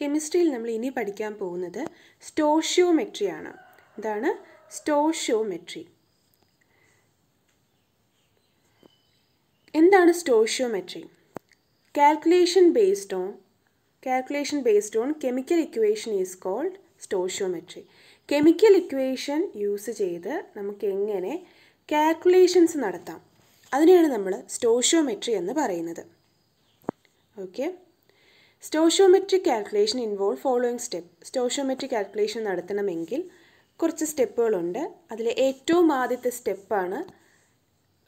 കെമിസ്ട്രിയിൽ നമ്മൾ ഇനി പഠിക്കാൻ പോകുന്നത് സ്റ്റോഷ്യോമെട്രിയാണ്. എന്താണ് സ്റ്റോഷ്യോമെട്രി. എന്താണ് stoichiometry? Calculation based on calculation based on chemical equation is called stoichiometry. Chemical equation use ചെയ്ത് നമുക്ക് എങ്ങനെ കാൽക്കുലേഷൻസ് നടത്താം. അതിനെയാണ് നമ്മൾ സ്റ്റോഷ്യോമെട്രി എന്ന് പറയുന്നത്. Okay stoichiometric calculation involve following step stoichiometric calculation നടത്തണമെങ്കിൽ കുറച്ച് സ്റ്റെപ്പുകളുണ്ട്. അതിൽ ഏറ്റവും ആദ്യത്തെ സ്റ്റെപ്പാണ്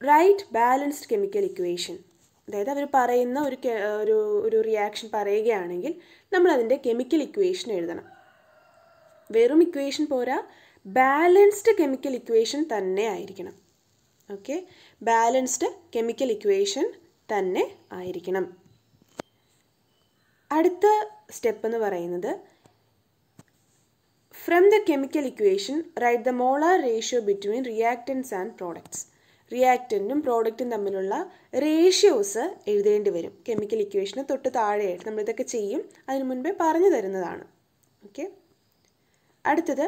റൈറ്റ് ബാലൻസ്ഡ് കെമിക്കൽ ഇക്വേഷൻ അതായത് അവർ പറയുന്ന ഒരു ഒരു ഒരു റിയാക്ഷൻ പറയുകയാണെങ്കിൽ നമ്മൾ അതിന്റെ കെമിക്കൽ ഇക്വേഷൻ എഴുതണം. വെറും ഇക്വേഷൻ പോരാ. ബാലൻസ്ഡ് കെമിക്കൽ ഇക്വേഷൻ തന്നെ ആയിരിക്കണം. ഓക്കെ ബാലൻസ്ഡ് കെമിക്കൽ ഇക്വേഷൻ തന്നെ ആയിരിക്കണം. അടുത്ത സ്റ്റെപ്പ് എന്ന് പറയുന്നത് from the chemical equation write the molar ratio between reactants and products റിയാക്റ്റന്റും പ്രോഡക്റ്റും തമ്മിലുള്ള റേഷ്യോസ് എഴുതേണ്ടി വരും. കെമിക്കൽ ഇക്വേഷന് തൊട്ട് താഴെയായിട്ട് നമ്മളിതൊക്കെ ചെയ്യും. അതിനു മുൻപേ പറഞ്ഞു തരുന്നതാണ്. ഓക്കെ അടുത്തത്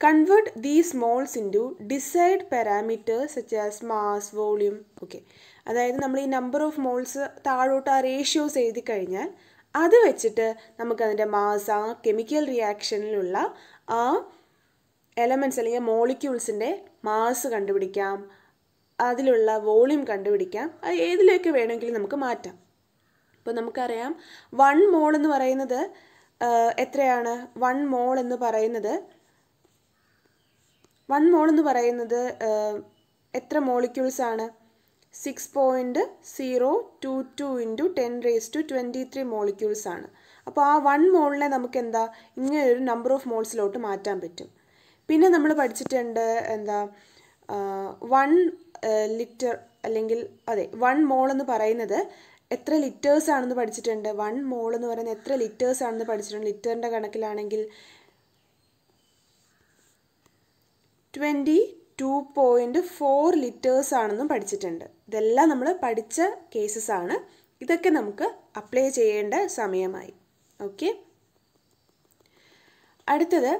convert these moles into desired parameters such as mass volume okay അതായത് നമ്മൾ ഈ നമ്പർ ഓഫ് മോൾസ് താഴോട്ട് ആ റേഷ്യോസ് എഴുതി കഴിഞ്ഞാൽ അത് വെച്ചിട്ട് നമുക്കതിന്റെ മാസ് ആ കെമിക്കൽ റിയാക്ഷനിലുള്ള ആ എലമെന്റ്സ് അല്ലെങ്കിൽ മോളിക്യൂൾസിന്റെ മാസ് കണ്ടുപിടിക്കാം. അതിലുള്ള വോളിയം കണ്ടുപിടിക്കാം. അത് ഏതിലേക്ക് വേണമെങ്കിലും നമുക്ക് മാറ്റാം. ഇപ്പോൾ നമുക്കറിയാം വൺ മോൾ എന്ന് പറയുന്നത് എത്രയാണ്? വൺ മോൾ എന്ന് പറയുന്നത് വൺ മോൾ എന്ന് പറയുന്നത് എത്ര മോളിക്യൂൾസ് ആണ്? Six point zero two two into ten raise to twenty three molecules ആണ്. അപ്പോൾ ആ വൺ മോളിനെ നമുക്ക് എന്താ ഇങ്ങനെ ഒരു നമ്പർ ഓഫ് മോൾസിലോട്ട് മാറ്റാൻ പറ്റും. പിന്നെ നമ്മൾ പഠിച്ചിട്ടുണ്ട് എന്താ വൺ ലിറ്റർ അല്ലെങ്കിൽ അതെ വൺ മോൾ എന്ന് പറയുന്നത് എത്ര ലിറ്റേഴ്സ് ആണെന്ന് പഠിച്ചിട്ടുണ്ട്. വൺ മോൾ എന്ന് പറയുന്നത് എത്ര ലിറ്റേഴ്സ് ആണെന്ന് പഠിച്ചിട്ടുണ്ട്. ലിറ്ററിന്റെ കണക്കിലാണെങ്കിൽ twenty two point four litres ആണെന്നും പഠിച്ചിട്ടുണ്ട്. ഇതെല്ലാം നമ്മൾ പഠിച്ച കേസസ് ആണ്. ഇതൊക്കെ നമുക്ക് അപ്ലൈ ചെയ്യേണ്ട സമയമായി. ഓക്കെ അടുത്തത്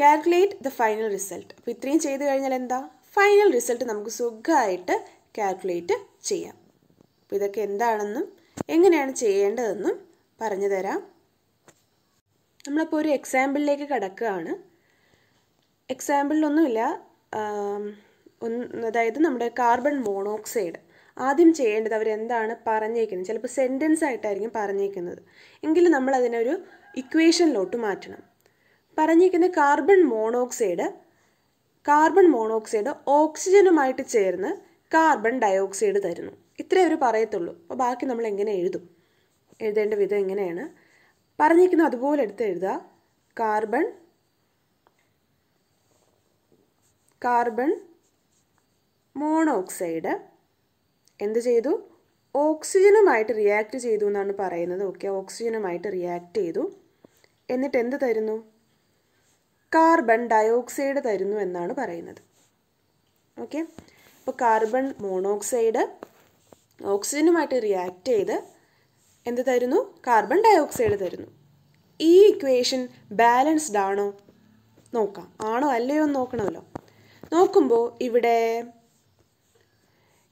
കാൽക്കുലേറ്റ് ദ ഫൈനൽ റിസൾട്ട് അപ്പോൾ ഇത്രയും ചെയ്ത് കഴിഞ്ഞാൽ എന്താ? ഫൈനൽ റിസൾട്ട് നമുക്ക് സുഖമായിട്ട് കാൽക്കുലേറ്റ് ചെയ്യാം. അപ്പോൾ ഇതൊക്കെ എന്താണെന്നും എങ്ങനെയാണ് ചെയ്യേണ്ടതെന്നും പറഞ്ഞു തരാം. നമ്മളപ്പോൾ ഒരു എക്സാമ്പിളിലേക്ക് കടക്കുകയാണ്. എക്സാമ്പിളിലൊന്നുമില്ല അതായത് നമ്മുടെ കാർബൺ മോണോക്സൈഡ് ആദ്യം ചെയ്യേണ്ടത് അവരെന്താണ് പറഞ്ഞേക്കുന്നത്? ചിലപ്പോൾ സെന്റൻസ് ആയിട്ടായിരിക്കും പറഞ്ഞേക്കുന്നത്. എങ്കിലും നമ്മൾ അതിനൊരു ഇക്വേഷനിലോട്ട് മാറ്റണം. പറഞ്ഞേക്കുന്ന കാർബൺ മോണോക്സൈഡ് കാർബൺ മോണോക്സൈഡ് ഓക്സിജനുമായിട്ട് ചേർന്ന് കാർബൺ ഡയോക്സൈഡ് തരുന്നു. ഇത്രേ അവർ പറയത്തുള്ളൂ. അപ്പോൾ ബാക്കി നമ്മൾ എങ്ങനെ എഴുതും? എഴുതേണ്ട വിധം എങ്ങനെയാണ്? പറഞ്ഞേക്കുന്ന അതുപോലെ എടുത്ത് എഴുതുക. Carbon carbon monoxide. എന്ത് ചെയ്തു? ഓക്സിജനുമായിട്ട് റിയാക്ട് ചെയ്തു എന്നാണ് പറയുന്നത്. ഓക്കെ ഓക്സിജനുമായിട്ട് റിയാക്ട് ചെയ്തു. എന്നിട്ട് എന്ത് തരുന്നു? കാർബൺ ഡയോക്സൈഡ് തരുന്നു എന്നാണ് പറയുന്നത്. ഓക്കെ അപ്പോൾ കാർബൺ മോണോക്സൈഡ് ഓക്സിജനുമായിട്ട് റിയാക്ട് ചെയ്ത് എന്ത് തരുന്നു? കാർബൺ ഡയോക്സൈഡ് തരുന്നു. ഈ ഇക്വേഷൻ ബാലൻസ്ഡ് ആണോ? നോക്കാം. ആണോ അല്ലയോ എന്ന് നോക്കണമല്ലോ. നോക്കുമ്പോൾ ഇവിടെ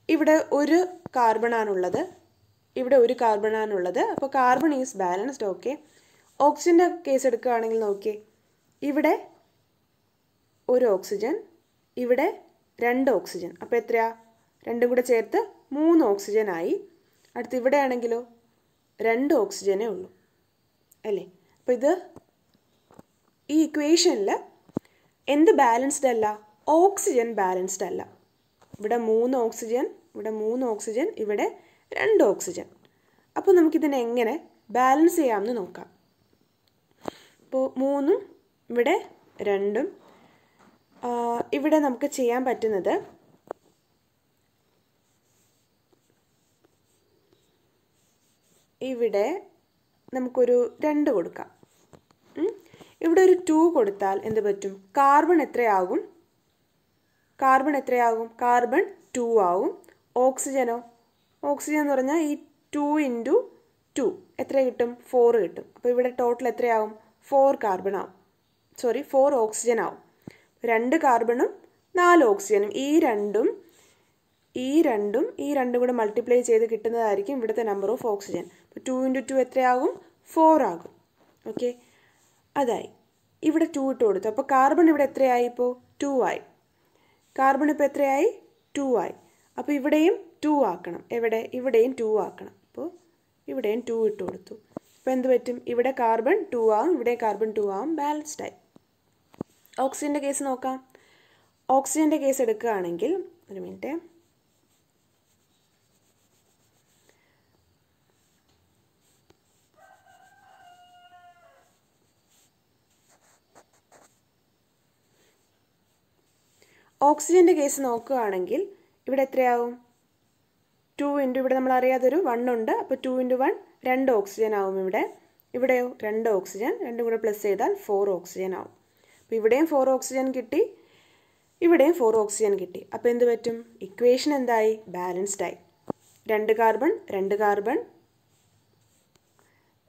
ഇവിടെ ഒരു കാർബണാണുള്ളത്. ഇവിടെ ഒരു കാർബണാണുള്ളത്. അപ്പോൾ കാർബൺ ഈസ് ബാലൻസ്ഡ് ഓക്കെ ഓക്സിജന്റെ കേസ് എടുക്കുകയാണെങ്കിൽ നോക്കിയേ ഇവിടെ ഒരു ഓക്സിജൻ ഇവിടെ രണ്ട് ഓക്സിജൻ അപ്പോൾ എത്രയാ? രണ്ടും കൂടെ ചേർത്ത് മൂന്ന് ഓക്സിജൻ ആയി. അടുത്ത് ഇവിടെയാണെങ്കിലോ രണ്ട് ഓക്സിജനേ ഉള്ളൂ. അല്ലേ? അപ്പോൾ ഇത് ഈ ഇക്വേഷനിൽ എന്ത് ബാലൻസ്ഡ് അല്ല? ഓക്സിജൻ ബാലൻസ്ഡ് അല്ല. ഇവിടെ മൂന്ന് ഓക്സിജൻ ഇവിടെ മൂന്ന് ഓക്സിജൻ ഇവിടെ രണ്ട് ഓക്സിജൻ. അപ്പോൾ നമുക്കിതിനെ എങ്ങനെ ബാലൻസ് ചെയ്യാമെന്ന് നോക്കാം. ഇപ്പോൾ മൂന്നും ഇവിടെ രണ്ടും. ഇവിടെ നമുക്ക് ചെയ്യാൻ പറ്റുന്നത് ഇവിടെ നമുക്കൊരു രണ്ട് കൊടുക്കാം. ഇവിടെ ഒരു ടു കൊടുത്താൽ എന്ത് പറ്റും? കാർബൺ എത്രയാകും? കാർബൺ എത്രയാകും? കാർബൺ ടു ആവും. ഓക്സിജനോ ഓക്സിജൻ എന്ന് പറഞ്ഞാൽ ഈ ടു ഇന്റു ടു എത്ര കിട്ടും? ഫോർ കിട്ടും. അപ്പോൾ ഇവിടെ ടോട്ടൽ എത്രയാവും? ഫോർ കാർബൺ ആവും. സോറി ഫോർ ഓക്സിജൻ ആവും. രണ്ട് കാർബണും നാല് ഓക്സിജനും ഈ രണ്ടും ഈ രണ്ടും ഈ രണ്ടും കൂടെ മൾട്ടിപ്ലൈ ചെയ്ത് കിട്ടുന്നതായിരിക്കും ഇവിടുത്തെ നമ്പർ ഓഫ് ഓക്സിജൻ അപ്പോൾ ടു ഇന്റു ടു എത്രയാകും? ഫോർ ആകും. ഓക്കെ അതായി. ഇവിടെ ടു ഇട്ട് കൊടുത്തു. അപ്പോൾ കാർബൺ ഇവിടെ എത്രയായി ഇപ്പോൾ ടു ആയി. കാർബൺ ഇപ്പോൾ എത്രയായി? ടു ആയി. അപ്പോൾ ഇവിടെയും ടു ആക്കണം. എവിടെ? ഇവിടെയും ടു ആക്കണം. അപ്പോൾ ഇവിടെയും ടു ഇട്ട് കൊടുത്തു. അപ്പോൾ എന്ത് പറ്റും? ഇവിടെ കാർബൺ ടു ആവും ഇവിടെ കാർബൺ ടു ആവും ബാലൻസ്ഡ് ആയി. ഓക്സിജന്റെ കേസ് നോക്കാം. ഓക്സിജന്റെ കേസ് എടുക്കുകയാണെങ്കിൽ ഒരു മിനിറ്റ് ഓക്സിജന്റെ കേസ് നോക്കുകയാണെങ്കിൽ ഇവിടെ എത്രയാവും? ടു ഇന്റു ഇവിടെ നമ്മൾ അറിയാതൊരു വൺ ഉണ്ട്. അപ്പോൾ ടു ഇന്റു വൺ രണ്ട് ഓക്സിജൻ ആവും ഇവിടെ. ഇവിടെയോ? രണ്ട് ഓക്സിജൻ രണ്ടും കൂടെ പ്ലസ് ചെയ്താൽ ഫോർ ഓക്സിജൻ ആവും. അപ്പോൾ ഇവിടെയും ഫോർ ഓക്സിജൻ കിട്ടി. ഇവിടെയും ഫോർ ഓക്സിജൻ കിട്ടി. അപ്പോൾ എന്ത് പറ്റും? ഇക്വേഷൻ എന്തായി? ബാലൻസ്ഡ് ആയി. രണ്ട് കാർബൺ രണ്ട് കാർബൺ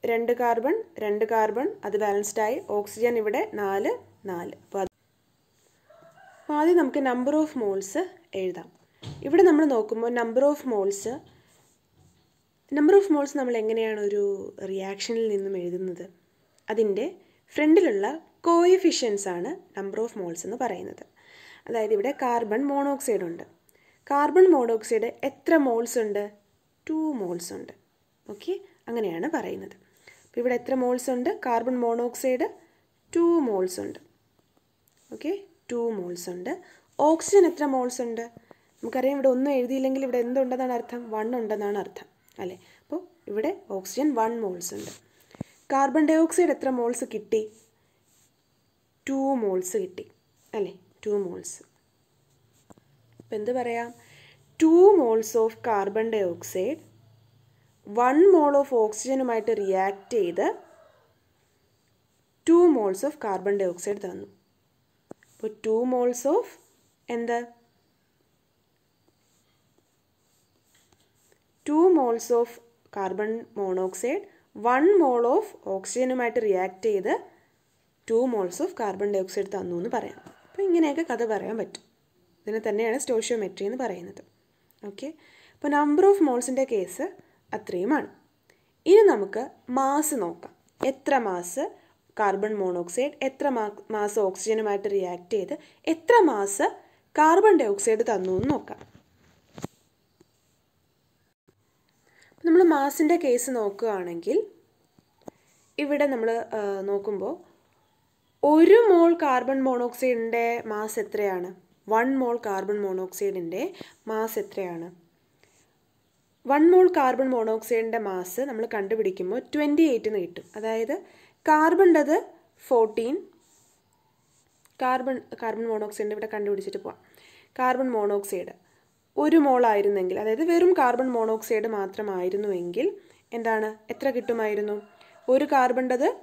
രണ്ട് കാർബൺ രണ്ട് കാർബൺ അത് ബാലൻസ്ഡ് ആയി. ഓക്സിജൻ ഇവിടെ നാല് നാല്. അപ്പോൾ അപ്പോൾ ആദ്യം നമുക്ക് നമ്പർ ഓഫ് മോൾസ് എഴുതാം. ഇവിടെ നമ്മൾ നോക്കുമ്പോൾ number of moles number of moles നമ്മൾ എങ്ങനെയാണ് ഒരു റിയാക്ഷനിൽ നിന്നും എഴുതുന്നത്? അതിന്റെ ഫ്രണ്ടിലുള്ള കോയിഫിഷ്യൻസ് ആണ് നമ്പർ ഓഫ് മോൾസ് എന്ന് പറയുന്നത്. അതായത് ഇവിടെ കാർബൺ മോണോക്സൈഡ് ഉണ്ട്. കാർബൺ മോണോക്സൈഡ് എത്ര മോൾസ് ഉണ്ട്? ടു മോൾസ് ഉണ്ട്. ഓക്കെ അങ്ങനെയാണ് പറയുന്നത്. അപ്പോൾ ഇവിടെ എത്ര മോൾസ് ഉണ്ട്? കാർബൺ മോണോക്സൈഡ് ടു മോൾസ് ഉണ്ട്. ഓക്കെ ടു മോൾസ് ഉണ്ട്. ഓക്സിജൻ എത്ര മോൾസ് ഉണ്ട്? നമുക്കറിയാം ഇവിടെ ഒന്നും എഴുതിയില്ലെങ്കിൽ ഇവിടെ എന്തുണ്ടെന്നാണ് അർത്ഥം? വൺ ഉണ്ടെന്നാണ് അർത്ഥം. അല്ലേ? അപ്പോൾ ഇവിടെ ഓക്സിജൻ വൺ മോൾസ് ഉണ്ട്. കാർബൺ ഡൈ ഓക്സൈഡ് എത്ര മോൾസ് കിട്ടി? ടു മോൾസ് കിട്ടി. അല്ലേ? ടു മോൾസ് അപ്പം എന്ത് പറയാം? Two moles of carbon dioxide one mole of ഓക്സിജനുമായിട്ട് react ചെയ്ത് two moles of carbon dioxide തന്നു. അപ്പോൾ ടു മോൾസ് ഓഫ് എന്ത്? Two moles of carbon monoxide one mole of ഓക്സിജനുമായിട്ട് react ചെയ്ത് two moles of carbon dioxide തന്നു എന്ന് പറയാം. അപ്പോൾ ഇങ്ങനെയൊക്കെ കഥ പറയാൻ പറ്റും. ഇതിനെ തന്നെയാണ് സ്റ്റോഷ്യോമെട്രി എന്ന് പറയുന്നത്. ഓക്കെ അപ്പോൾ നമ്പർ ഓഫ് മോൾസിന്റെ കേസ് അത്രയുമാണ്. ഇനി നമുക്ക് മാസ് നോക്കാം. എത്ര മാസ് കാർബൺ മോണോക്സൈഡ് എത്ര മാസ് ഓക്സിജനുമായിട്ട് റിയാക്ട് ചെയ്ത് എത്ര മാസ് കാർബൺ ഡൈ ഓക്സൈഡ് തന്നു എന്ന് നോക്കാം. നമ്മൾ മാസിന്റെ കേസ് നോക്കുകയാണെങ്കിൽ ഇവിടെ നമ്മൾ നോക്കുമ്പോൾ ഒരു മോൾ കാർബൺ മോണോക്സൈഡിന്റെ മാസ് എത്രയാണ്? വൺ മോൾ കാർബൺ മോണോക്സൈഡിന്റെ മാസ് എത്രയാണ്? വൺ മോൾ കാർബൺ മോണോക്സൈഡിന്റെ മാസ് നമ്മൾ കണ്ടുപിടിക്കുമ്പോൾ ട്വന്റി എയ്റ്റ് എന്ന് കിട്ടും. അതായത് കാർബണിന്റെത് ഫോർട്ടീൻ. കാർബൺ കാർബൺ മോണോക്സൈഡ് ഇവിടെ കണ്ടുപിടിച്ചിട്ട് പോവാം. Carbon monoxide. ഒരു മോളായിരുന്നെങ്കിൽ അതായത് വെറും കാർബൺ മോണോക്സൈഡ് മാത്രമായിരുന്നുവെങ്കിൽ എന്താണ്? എത്ര കിട്ടുമായിരുന്നു? ഒരു കാർബണിന്റെത്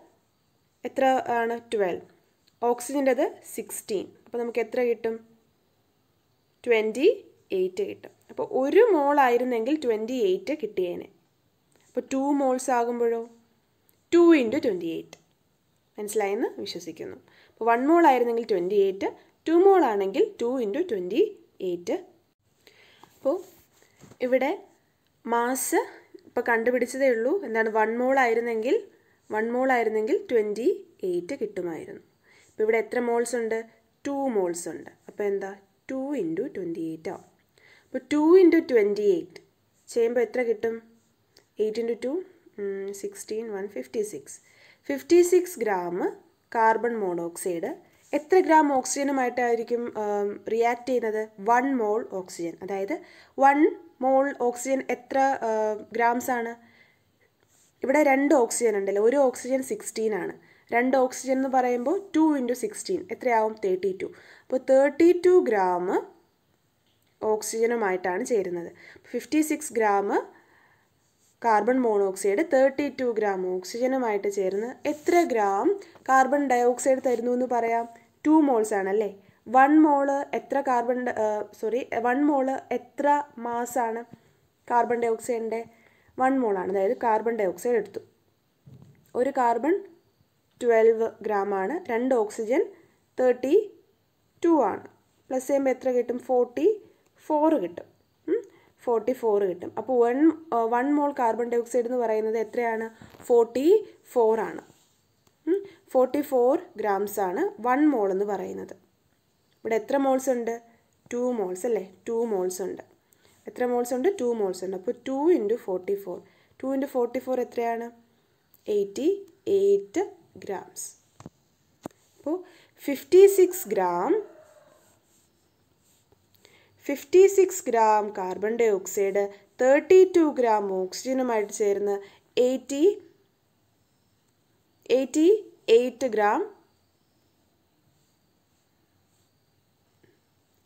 എത്ര ആണ്? ട്വൽവ്. ഓക്സിജന്റെത് സിക്സ്റ്റീൻ. അപ്പോൾ നമുക്ക് എത്ര കിട്ടും? ട്വന്റി എയ്റ്റ് കിട്ടും. അപ്പോൾ ഒരു മോൾ ആയിരുന്നെങ്കിൽ ട്വന്റി എയ്റ്റ് കിട്ടിയേനെ. അപ്പോൾ ടു മോൾസ് ആകുമ്പോഴോ? ടു ഇന്റു ട്വന്റി എയ്റ്റ് മനസ്സിലായെന്ന് വിശ്വസിക്കുന്നു. അപ്പോൾ വൺ മോൾ ആയിരുന്നെങ്കിൽ ട്വന്റി എയ്റ്റ് ടു മോൾ ആണെങ്കിൽ ടു ഇന്റു ട്വന്റി എയ്റ്റ് അപ്പോൾ ഇവിടെ മാസ് ഇപ്പോൾ കണ്ടുപിടിച്ചതേ ഉള്ളൂ. എന്താണ്? വൺ മോൾ ആയിരുന്നെങ്കിൽ വൺ മോൾ ആയിരുന്നെങ്കിൽ ട്വന്റി എയ്റ്റ് കിട്ടുമായിരുന്നു. ഇപ്പോൾ ഇവിടെ എത്ര മോൾസ് ഉണ്ട്? ടു മോൾസ് ഉണ്ട്. അപ്പോൾ എന്താ? ടു ഇന്റു ട്വന്റി എയ്റ്റ് ആവും അപ്പോൾ ടു ഇന്റു ട്വന്റി എയ്റ്റ് ചെയ്യുമ്പോൾ എത്ര കിട്ടും? Eight into two sixteen one fifty six fifty six gram carbon monoxide എത്ര ഗ്രാം ഓക്സിജനുമായിട്ടായിരിക്കും റിയാക്ട് ചെയ്യുന്നത്? വൺ മോൾ ഓക്സിജൻ അതായത് വൺ മോൾ ഓക്സിജൻ എത്ര ഗ്രാംസ് ആണ്? ഇവിടെ രണ്ട് ഓക്സിജൻ ഉണ്ടല്ലോ. ഒരു ഓക്സിജൻ സിക്സ്റ്റീൻ ആണ്. രണ്ട് ഓക്സിജൻ എന്ന് പറയുമ്പോൾ ടു ഇന്റു സിക്സ്റ്റീൻ എത്രയാവും? തേർട്ടി ടു അപ്പോൾ തേർട്ടി ടു ഗ്രാം ഓക്സിജനുമായിട്ടാണ് ചേരുന്നത്. Fifty six gram carbon monoxide thirty two gram ഓക്സിജനുമായിട്ട് ചേർന്ന് എത്ര ഗ്രാം കാർബൺ ഡയോക്സൈഡ് തരുന്നു എന്ന് പറയാം? ടു മോൾസ് ആണല്ലേ? വൺ മോൾ എത്ര കാർബൺ സോറി വൺ മോൾ എത്ര മാസാണ് കാർബൺ ഡയോക്സൈഡിന്റെ വൺ മോളാണ് അതായത് കാർബൺ ഡയോക്സൈഡ് എടുത്തു. ഒരു കാർബൺ ട്വൽവ് ഗ്രാം ആണ്. രണ്ട് ഓക്സിജൻ തേർട്ടി ടു ആണ്. പ്ലസ് ചെയ്യുമ്പോൾ എത്ര കിട്ടും? ഫോർട്ടി ഫോർ കിട്ടും ഫോർട്ടി ഫോർ കിട്ടും. അപ്പോൾ one one mole carbon dioxide എന്ന് പറയുന്നത് എത്രയാണ്? ഫോർട്ടി ഫോർ ആണ്. ഫോർട്ടി ഫോർ ഗ്രാംസ് ആണ് വൺ മോൾ എന്ന് പറയുന്നത്. ഇവിടെ എത്ര മോൾസ് ഉണ്ട്? ടു മോൾസ് അല്ലേ? ടു മോൾസ് ഉണ്ട്. എത്ര മോൾസ് ഉണ്ട്? ടു മോൾസ് ഉണ്ട്. അപ്പോൾ two into forty four two into forty four എത്രയാണ്? എയ്റ്റി എയ്റ്റ് ഗ്രാംസ് അപ്പോൾ fifty six gram fifty six gram carbon dioxide thirty two gram ഓക്സിജനുമായിട്ട് ചേർന്ന് eighty eighty eight gram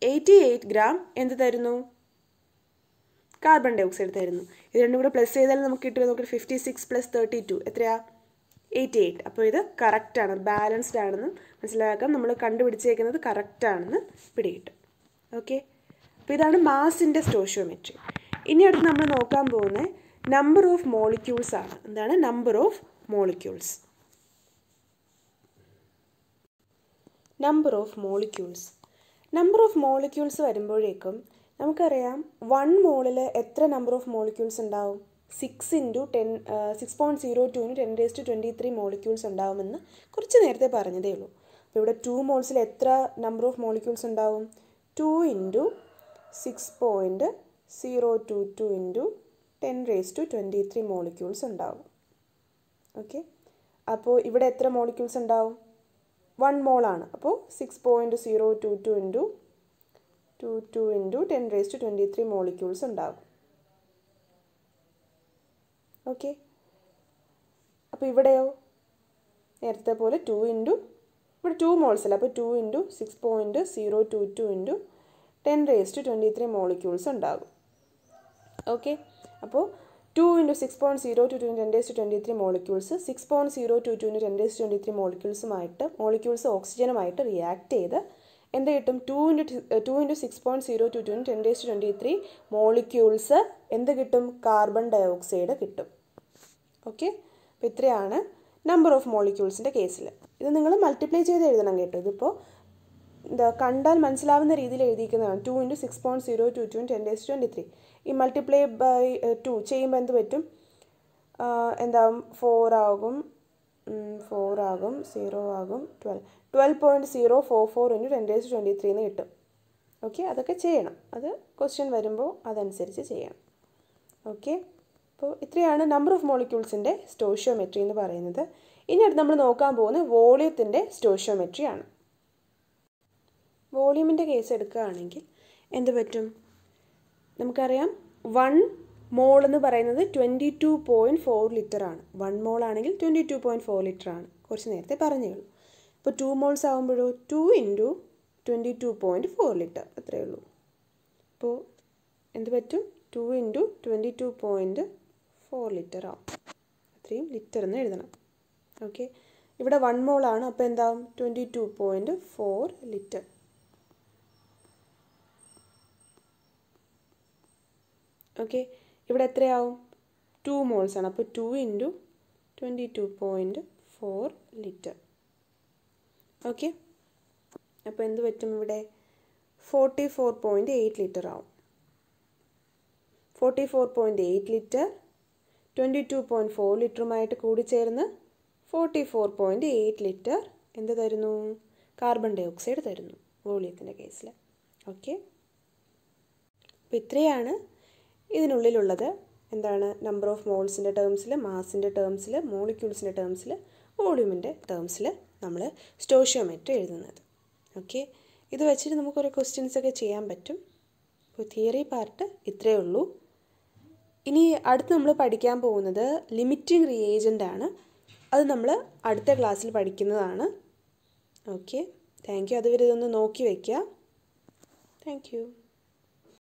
eighty eight gram എന്ത് തരുന്നു? Carbon dye oxide തരുന്നു. ഇത് രണ്ടും കൂടെ plus ചെയ്താൽ നമുക്ക് കിട്ടുക നമുക്ക് fifty six plus thirty two എത്രയാ? എയ്റ്റി എയ്റ്റ് അപ്പോൾ ഇത് കറക്റ്റാണ് ബാലൻസ്ഡ് ആണെന്ന് മനസ്സിലാക്കാം. നമ്മൾ കണ്ടുപിടിച്ചേക്കുന്നത് കറക്റ്റാണെന്ന് പിടികിട്ടും. ഓക്കെ അപ്പോൾ ഇതാണ് മാസിന്റെ സ്റ്റോഷ്യോമെട്രി. ഇനി അടുത്ത് നമ്മൾ നോക്കാൻ പോകുന്ന നമ്പർ ഓഫ് മോളിക്യൂൾസ് ആണ്. എന്താണ് number of molecules number of molecules number of molecules വരുമ്പോഴേക്കും നമുക്കറിയാം വൺ മോളിൽ എത്ര നമ്പർ ഓഫ് മോളിക്യൂൾസ് ഉണ്ടാവും? Six into ten six point zero ടുവിന് ten raise to twenty three molecules ഉണ്ടാവുമെന്ന് കുറച്ച് നേരത്തെ പറഞ്ഞതേ ഉള്ളൂ. അപ്പോൾ ഇവിടെ ടു മോൾസിൽ എത്ര നമ്പർ ഓഫ് മോളിക്യൂൾസ് ഉണ്ടാവും? Two into six point zero two two into ten raise to twenty three molecules ഉണ്ടാവും. ഓക്കെ അപ്പോൾ ഇവിടെ എത്ര മോളിക്യൂൾസ് ഉണ്ടാവും? വൺ മോളാണ് അപ്പോൾ six point zero two two into two two into ten raise to twenty three molecules ഉണ്ടാവും. Okay അപ്പോൾ ഇവിടെയോ? നേരത്തെ പോലെ ടു ഇന്റു ഇവിടെ ടു മോൾസ് അല്ല? അപ്പോൾ two into six point zero two two into ten raise to twenty three molecules ഉണ്ടാകും. Okay അപ്പോൾ two into six point zero two two ten to twenty three molecules six point zero two two ten raise twenty three മോളിക്യൂൾസുമായിട്ട് molecules ഓക്സിജനുമായിട്ട് react ചെയ്ത് എന്ത് കിട്ടും? Two into two into six point zero two two ten raise twenty three molecules എന്ത് കിട്ടും? Carbon dioxide കിട്ടും. Okay അപ്പോൾ ഇത്രയാണ് number of മോളിക്യൂൾസിന്റെ കേസിൽ ഇത് നിങ്ങൾ മൾട്ടിപ്ലൈ ചെയ്ത് എഴുതണം കേട്ടോ. ഇതിപ്പോൾ എന്താ കണ്ടാൽ മനസ്സിലാവുന്ന രീതിയിൽ എഴുതിയിരിക്കുന്നതാണ്. Two into six point zero two two ten raise twenty three ഈ മൾട്ടിപ്ലൈ ബൈ ടു ചെയ്യുമ്പോൾ എന്ത് പറ്റും? ആകും. ഫോർ ആകും. സീറോ ആകും. Twelve twelve point zero four four into ten raise twenty ത്രീന്ന് കിട്ടും. ഓക്കെ അതൊക്കെ ചെയ്യണം. അത് ക്വസ്റ്റ്യൻ വരുമ്പോൾ അതനുസരിച്ച് ചെയ്യണം. ഓക്കെ അപ്പോൾ ഇത്രയാണ് നമ്പർ ഓഫ് മോളിക്യൂൾസിന്റെ സ്റ്റോഷ്യോമെട്രി എന്ന് പറയുന്നത്. ഇനി അടുത്ത് നമ്മൾ നോക്കാൻ പോകുന്നത് വോളിയത്തിന്റെ സ്റ്റോഷ്യോമെട്രി ആണ്. വോളിയമിന്റെ കേസ് എടുക്കുകയാണെങ്കിൽ എന്ത് പറ്റും? നമുക്കറിയാം വൺ മോൾ എന്ന് പറയുന്നത് twenty two point four litre ആണ് വൺ മോൾ ആണെങ്കിൽ twenty two point four litre ആണ് കുറച്ച് നേരത്തെ പറഞ്ഞേ ഉള്ളൂ ഇപ്പോൾ two moles ആകുമ്പോഴോ two into twenty two point four litre. അത്രയേ ഉള്ളൂ. അപ്പോൾ എന്ത് പറ്റും? Two into twenty two point four litre ആവും. അത്രയും ലിറ്റർ എന്ന് എഴുതണം. ഓക്കെ. ഇവിടെ വൺ മോളാണ് അപ്പോൾ എന്താവും? Twenty two point four litre. Okay ഇവിടെ എത്രയാവും? ടു മോൾസ് ആണ്. അപ്പോൾ two into twenty two point four litre okay അപ്പോൾ എന്ത് പറ്റും ഇവിടെ? Forty four point eight litre ആവും. Forty four point eight litre twenty two point four ലിറ്ററുമായിട്ട് കൂടിച്ചേർന്ന് forty four point eight litre എന്ത് തരുന്നു? കാർബൺ ഡൈ ഓക്സൈഡ് തരുന്നു. വോളിയത്തിന്റെ കേസിൽ ഓക്കെ അപ്പോൾ ഇത്രയാണ് ഇതിനുള്ളിലുള്ളത് എന്താണ്? നമ്പർ ഓഫ് മോൾസിന്റെ ടേംസിൽ മാസിന്റെ ടേംസിൽ മോളിക്യൂൾസിന്റെ ടേംസിൽ വോളിയൂമിന്റെ ടേംസിൽ നമ്മൾ സ്റ്റോഷ്യോമെട്രി എഴുതുന്നത്. ഓക്കെ ഇത് വെച്ചിട്ട് നമുക്ക് കുറേ ക്വസ്റ്റ്യൻസ് ഒക്കെ ചെയ്യാൻ പറ്റും. അപ്പോൾ തിയറി പാർട്ട് ഇത്രയേ ഉള്ളൂ. ഇനി അടുത്ത് നമ്മൾ പഠിക്കാൻ പോകുന്നത് ലിമിറ്റിംഗ് റിയേജന്റ് ആണ്. അത് നമ്മൾ അടുത്ത ക്ലാസ്സിൽ പഠിക്കുന്നതാണ്. ഓക്കെ താങ്ക് യു അതുവരെ ഇതൊന്ന് നോക്കി വയ്ക്കുക താങ്ക് യു